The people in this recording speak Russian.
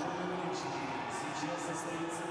Сейчас состоится